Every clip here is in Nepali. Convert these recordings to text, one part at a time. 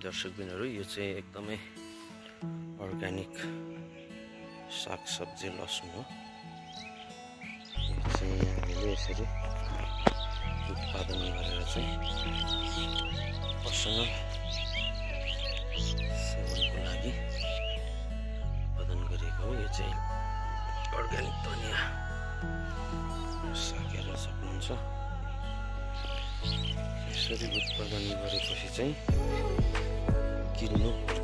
दर्शकबिनहरू यो चाहिँ एकदमै अर्ग्यानिक सागसब्जी लसुन हो। चाहिँ हामीले यसरी उत्पादन गरेर चाहिँ पर्सनल सेवनको लागि उत्पादन गरिएको हो। यो चाहिँ अर्ग्यानिक धनियाँ हेर्न सक्नुहुन्छ। यसरी उत्पादन गरेपछि चाहिँ you know.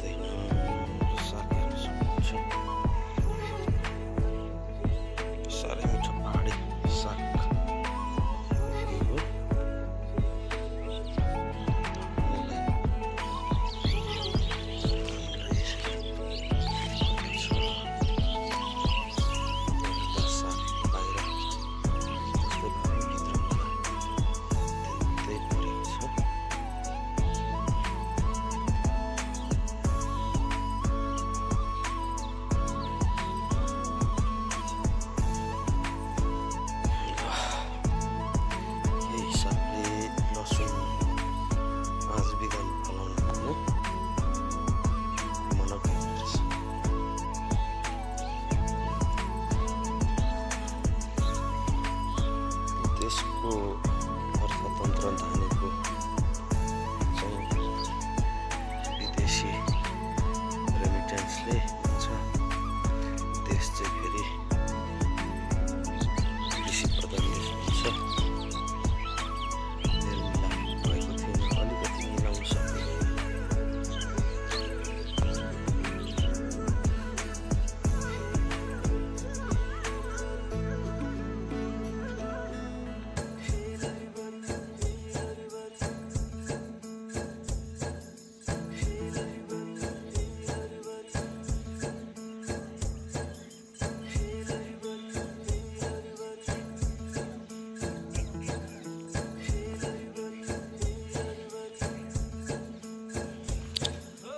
त्यसको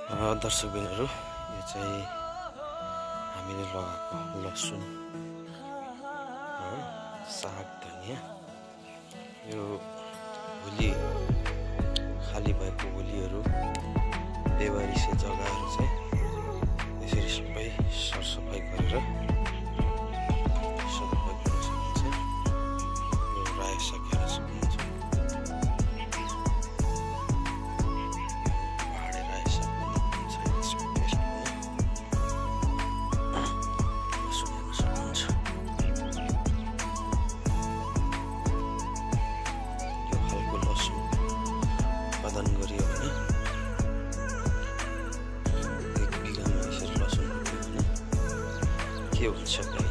दर्शकबिनहरू यो चाहिँ हामीले लगाएको लसुन साग धनियाँ। यो होली खाली भएको होलीहरू बेबारिसे जग्गाहरू चाहिँ यसरी सबै सरसफाइ गरेर you